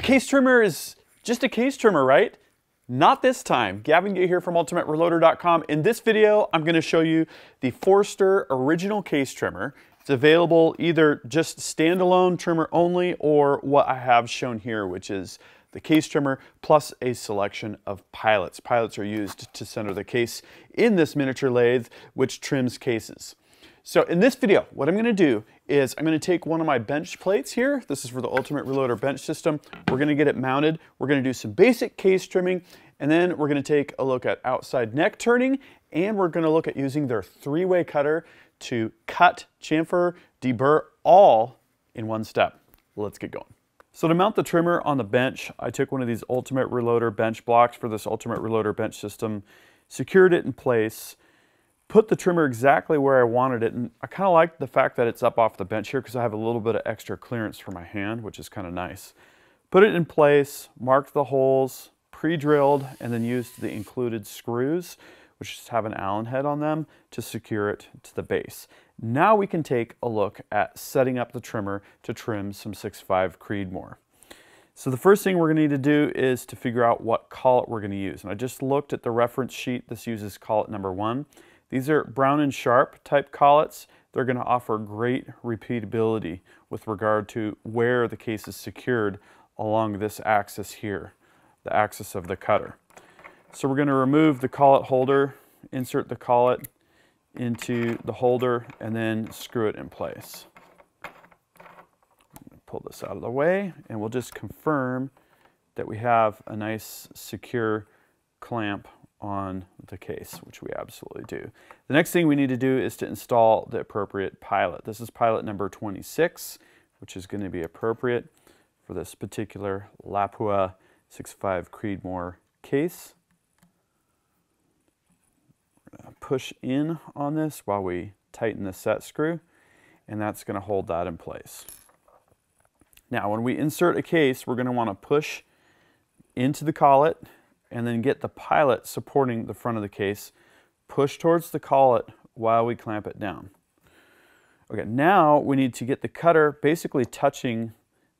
A case trimmer is just a case trimmer, right? Not this time. Gavin Gay here from UltimateReloader.com. In this video, I'm gonna show you the Forster original case trimmer. It's available either just standalone trimmer only or what I have shown here, which is the case trimmer plus a selection of pilots. Pilots are used to center the case in this miniature lathe, which trims cases. So in this video, what I'm gonna do is I'm gonna take one of my bench plates here. This is for the Ultimate Reloader bench system. We're gonna get it mounted. We're gonna do some basic case trimming, and then we're gonna take a look at outside neck turning, and we're gonna look at using their three-way cutter to cut, chamfer, deburr, all in one step. Let's get going. So to mount the trimmer on the bench, I took one of these Ultimate Reloader bench blocks for this Ultimate Reloader bench system, secured it in place, put the trimmer exactly where I wanted it. And I kind of like the fact that it's up off the bench here because I have a little bit of extra clearance for my hand, which is kind of nice. Put it in place, marked the holes, pre-drilled, and then used the included screws, which just have an Allen head on them to secure it to the base. Now we can take a look at setting up the trimmer to trim some 6.5 Creedmoor. So the first thing we're going to need to do is to figure out what collet we're going to use. And I just looked at the reference sheet. This uses collet number one. These are Brown and Sharpe type collets. They're going to offer great repeatability with regard to where the case is secured along this axis here, the axis of the cutter. So we're going to remove the collet holder, insert the collet into the holder, and then screw it in place. Pull this out of the way, and we'll just confirm that we have a nice secure clamp on the case, which we absolutely do. The next thing we need to do is to install the appropriate pilot. This is pilot number 26, which is going to be appropriate for this particular Lapua 6.5 Creedmoor case. Push in on this while we tighten the set screw, and that's going to hold that in place. Now, when we insert a case, we're going to want to push into the collet and then get the pilot supporting the front of the case, push towards the collet while we clamp it down. Okay, now we need to get the cutter basically touching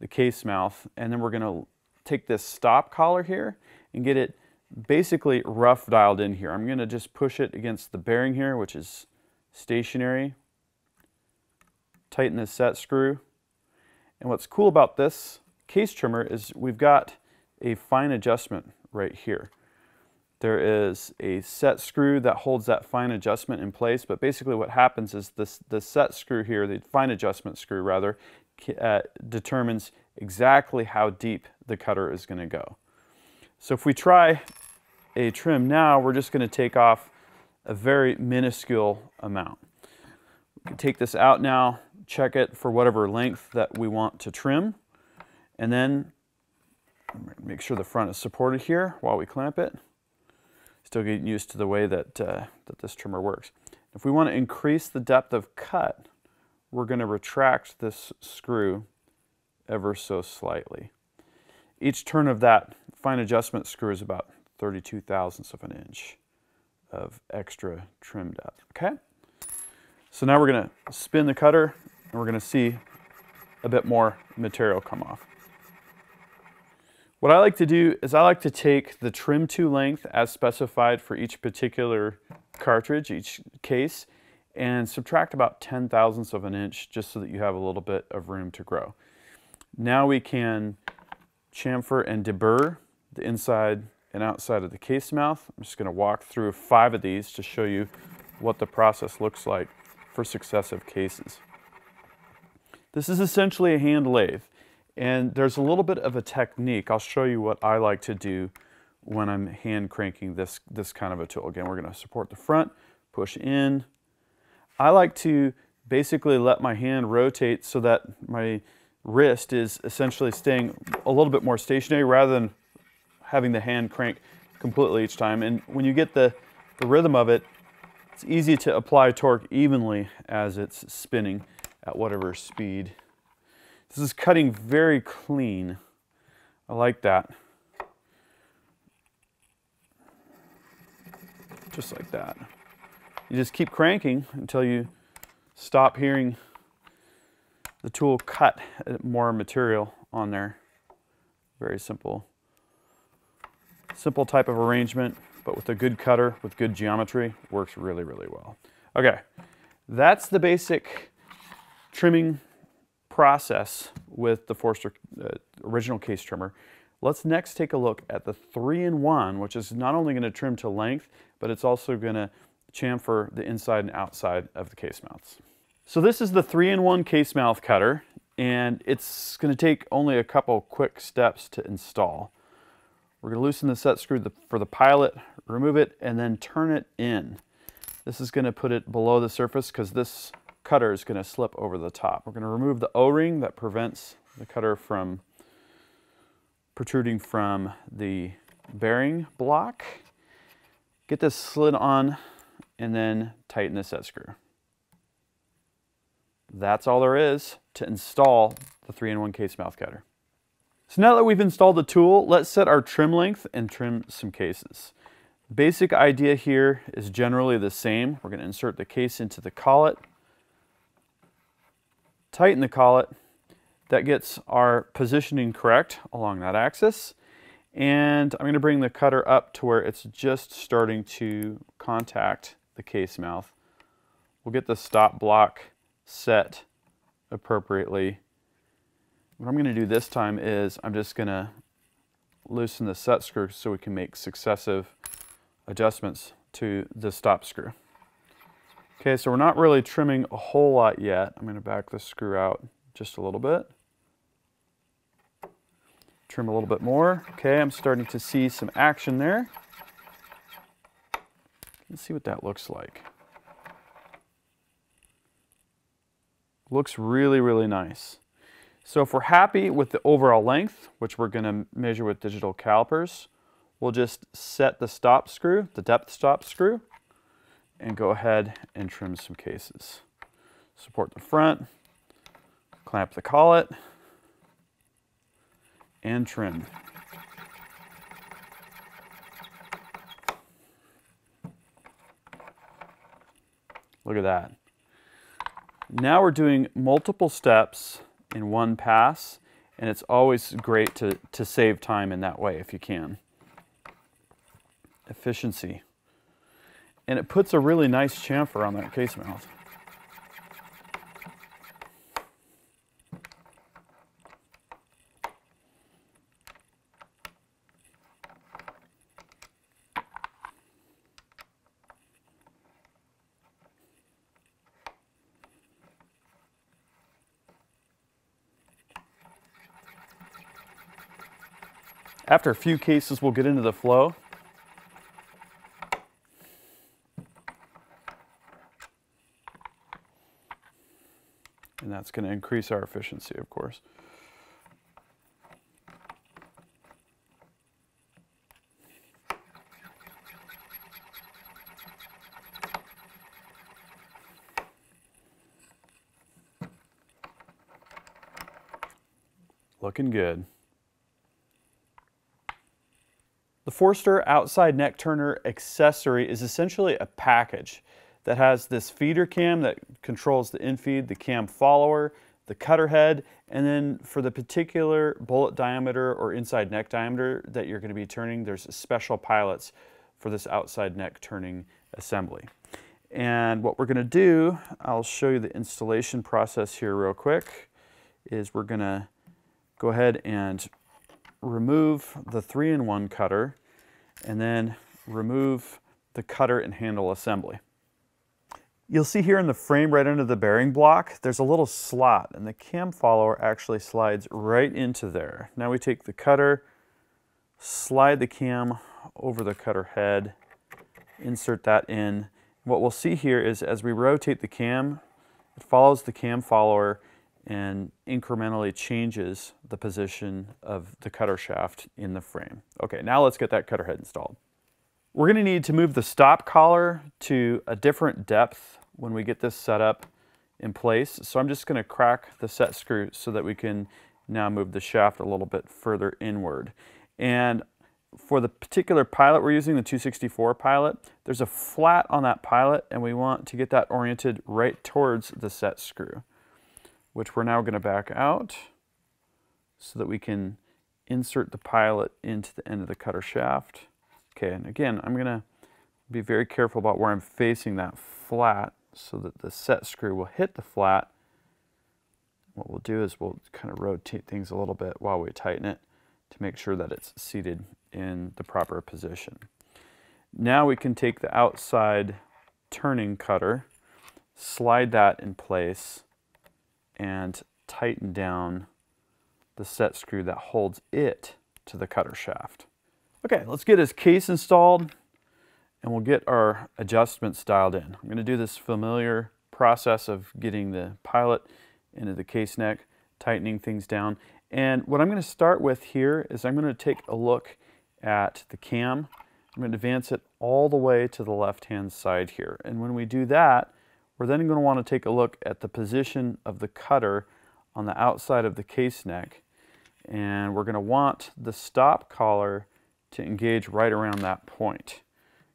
the case mouth, and then we're gonna take this stop collar here and get it basically rough dialed in here. I'm gonna just push it against the bearing here, which is stationary. Tighten the set screw. And what's cool about this case trimmer is we've got a fine adjustment right here. There is a set screw that holds that fine adjustment in place, but basically what happens is this, the set screw here, the fine adjustment screw rather, uh, determines exactly how deep the cutter is going to go. So if we try a trim now, we're just going to take off a very minuscule amount. We can take this out now, check it for whatever length that we want to trim, and then Make sure the front is supported here while we clamp it. Still getting used to the way that, uh, that this trimmer works. If we want to increase the depth of cut, we're going to retract this screw ever so slightly. Each turn of that fine adjustment screw is about 32 thousandths of an inch of extra trim depth, okay? So now we're gonna spin the cutter and we're gonna see a bit more material come off. What I like to do is I like to take the trim to length as specified for each particular cartridge, each case, and subtract about 10 thousandths of an inch just so that you have a little bit of room to grow. Now we can chamfer and deburr the inside and outside of the case mouth. I'm just going to walk through five of these to show you what the process looks like for successive cases. This is essentially a hand lathe. And there's a little bit of a technique. I'll show you what I like to do when I'm hand cranking this, this kind of a tool. Again, we're gonna support the front, push in. I like to basically let my hand rotate so that my wrist is essentially staying a little bit more stationary rather than having the hand crank completely each time. And when you get the, the rhythm of it, it's easy to apply torque evenly as it's spinning at whatever speed this is cutting very clean. I like that. Just like that. You just keep cranking until you stop hearing the tool cut more material on there. Very simple, simple type of arrangement, but with a good cutter, with good geometry, works really, really well. Okay, that's the basic trimming process with the Forster uh, original case trimmer. Let's next take a look at the 3-in-1, which is not only going to trim to length, but it's also going to chamfer the inside and outside of the case mouths. So this is the 3-in-1 case mouth cutter, and it's going to take only a couple quick steps to install. We're going to loosen the set screw for the pilot, remove it, and then turn it in. This is going to put it below the surface because this cutter is going to slip over the top. We're going to remove the O-ring that prevents the cutter from protruding from the bearing block. Get this slid on and then tighten the set screw. That's all there is to install the 3-in-1 case mouth cutter. So now that we've installed the tool, let's set our trim length and trim some cases. Basic idea here is generally the same. We're going to insert the case into the collet, tighten the collet. That gets our positioning correct along that axis. And I'm going to bring the cutter up to where it's just starting to contact the case mouth. We'll get the stop block set appropriately. What I'm going to do this time is I'm just going to loosen the set screw so we can make successive adjustments to the stop screw. Okay, so we're not really trimming a whole lot yet. I'm going to back the screw out just a little bit. Trim a little bit more. Okay, I'm starting to see some action there. Let's see what that looks like. Looks really, really nice. So if we're happy with the overall length, which we're going to measure with digital calipers, we'll just set the stop screw, the depth stop screw, and go ahead and trim some cases. Support the front, clamp the collet, and trim. Look at that. Now we're doing multiple steps in one pass, and it's always great to, to save time in that way if you can. Efficiency and it puts a really nice chamfer on that case mouth. After a few cases, we'll get into the flow. That's going to increase our efficiency, of course. Looking good. The Forster outside neck turner accessory is essentially a package that has this feeder cam that controls the infeed, the cam follower, the cutter head, and then for the particular bullet diameter or inside neck diameter that you're going to be turning, there's special pilots for this outside neck turning assembly. And what we're going to do, I'll show you the installation process here real quick, is we're going to go ahead and remove the 3-in-1 cutter and then remove the cutter and handle assembly. You'll see here in the frame right under the bearing block, there's a little slot and the cam follower actually slides right into there. Now we take the cutter, slide the cam over the cutter head, insert that in. What we'll see here is as we rotate the cam, it follows the cam follower and incrementally changes the position of the cutter shaft in the frame. Okay, now let's get that cutter head installed. We're going to need to move the stop collar to a different depth when we get this set up in place. So I'm just going to crack the set screw so that we can now move the shaft a little bit further inward. And for the particular pilot we're using, the 264 pilot, there's a flat on that pilot and we want to get that oriented right towards the set screw, which we're now going to back out so that we can insert the pilot into the end of the cutter shaft. Okay, and again, I'm gonna be very careful about where I'm facing that flat so that the set screw will hit the flat. What we'll do is we'll kind of rotate things a little bit while we tighten it to make sure that it's seated in the proper position. Now we can take the outside turning cutter, slide that in place, and tighten down the set screw that holds it to the cutter shaft. Okay, let's get his case installed and we'll get our adjustments dialed in. I'm going to do this familiar process of getting the pilot into the case neck, tightening things down. And what I'm going to start with here is I'm going to take a look at the cam. I'm going to advance it all the way to the left-hand side here. And when we do that, we're then going to want to take a look at the position of the cutter on the outside of the case neck. And we're going to want the stop collar to engage right around that point.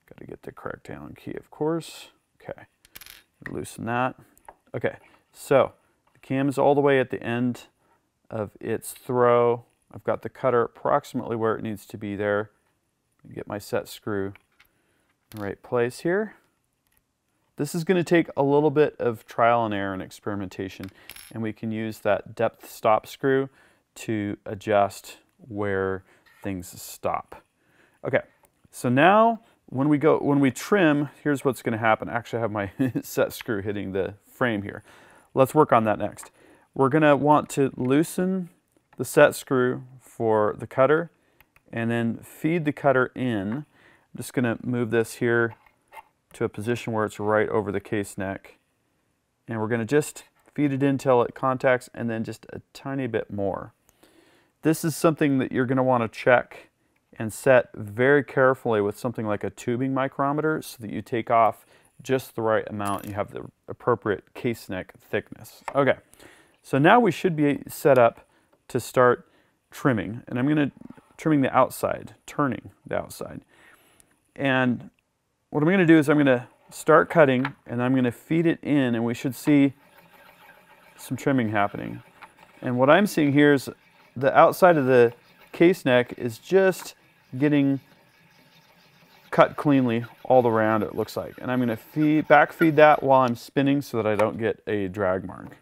Got to get the correct Allen key, of course. Okay, loosen that. Okay, so the cam is all the way at the end of its throw. I've got the cutter approximately where it needs to be there. Get my set screw in the right place here. This is going to take a little bit of trial and error and experimentation, and we can use that depth stop screw to adjust where things stop. Okay, so now when we go, when we trim, here's what's gonna happen. Actually, I have my set screw hitting the frame here. Let's work on that next. We're gonna want to loosen the set screw for the cutter and then feed the cutter in. I'm just gonna move this here to a position where it's right over the case neck. And we're gonna just feed it in until it contacts and then just a tiny bit more. This is something that you're gonna wanna check and set very carefully with something like a tubing micrometer so that you take off just the right amount and you have the appropriate case neck thickness. Okay, so now we should be set up to start trimming. And I'm gonna trimming the outside, turning the outside. And what I'm gonna do is I'm gonna start cutting and I'm gonna feed it in and we should see some trimming happening. And what I'm seeing here is the outside of the case neck is just getting cut cleanly all around it looks like. And I'm gonna feed, back feed that while I'm spinning so that I don't get a drag mark.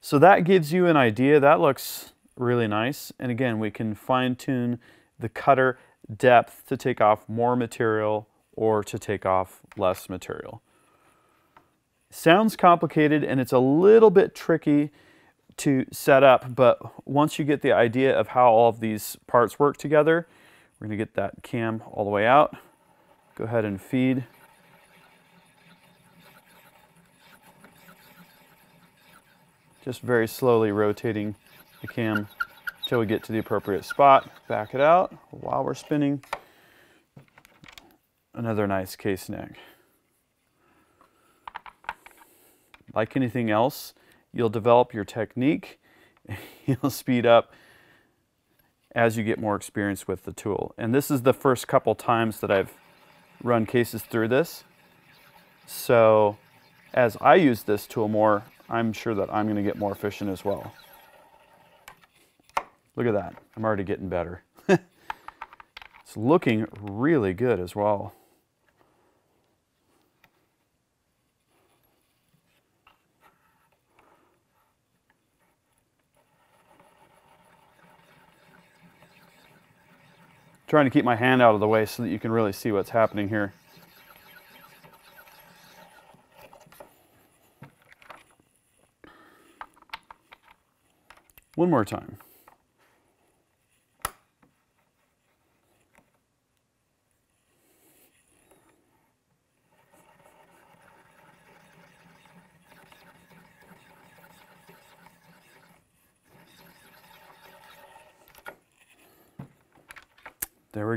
So that gives you an idea. That looks really nice. And again, we can fine tune the cutter depth to take off more material or to take off less material. Sounds complicated and it's a little bit tricky to set up, but once you get the idea of how all of these parts work together, we're going to get that cam all the way out. Go ahead and feed. Just very slowly rotating the cam until we get to the appropriate spot. Back it out while we're spinning. Another nice case neck. Like anything else, You'll develop your technique. You'll speed up as you get more experience with the tool. And this is the first couple times that I've run cases through this. So as I use this tool more, I'm sure that I'm gonna get more efficient as well. Look at that, I'm already getting better. it's looking really good as well. Trying to keep my hand out of the way so that you can really see what's happening here. One more time.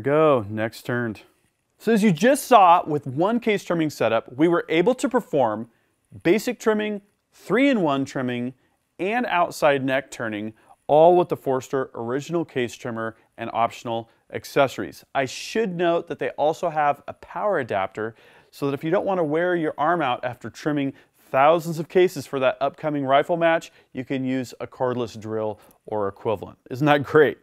Go, neck turned. So as you just saw, with one case trimming setup, we were able to perform basic trimming, three-in-one trimming, and outside neck turning, all with the Forster original case trimmer and optional accessories. I should note that they also have a power adapter so that if you don't want to wear your arm out after trimming thousands of cases for that upcoming rifle match, you can use a cordless drill or equivalent. Isn't that great?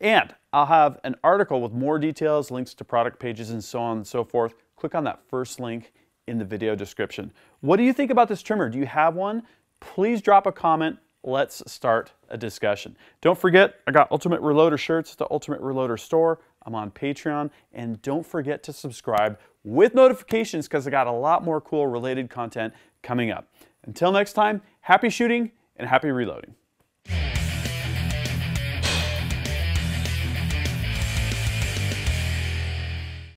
And I'll have an article with more details, links to product pages, and so on and so forth. Click on that first link in the video description. What do you think about this trimmer? Do you have one? Please drop a comment. Let's start a discussion. Don't forget, I got Ultimate Reloader shirts at the Ultimate Reloader store. I'm on Patreon. And don't forget to subscribe with notifications because I got a lot more cool related content coming up. Until next time, happy shooting and happy reloading.